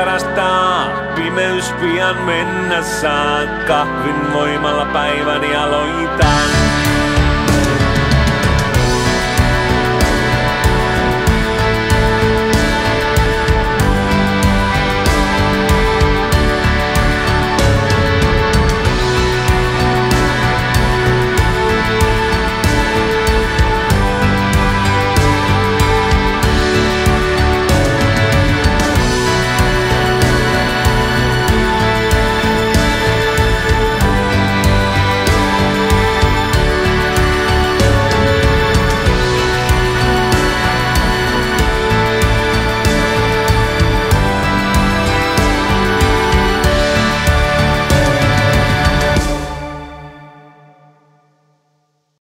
sarastaa, Pimeys pian mennä saa, kahvin voimalla päiväni aloitan.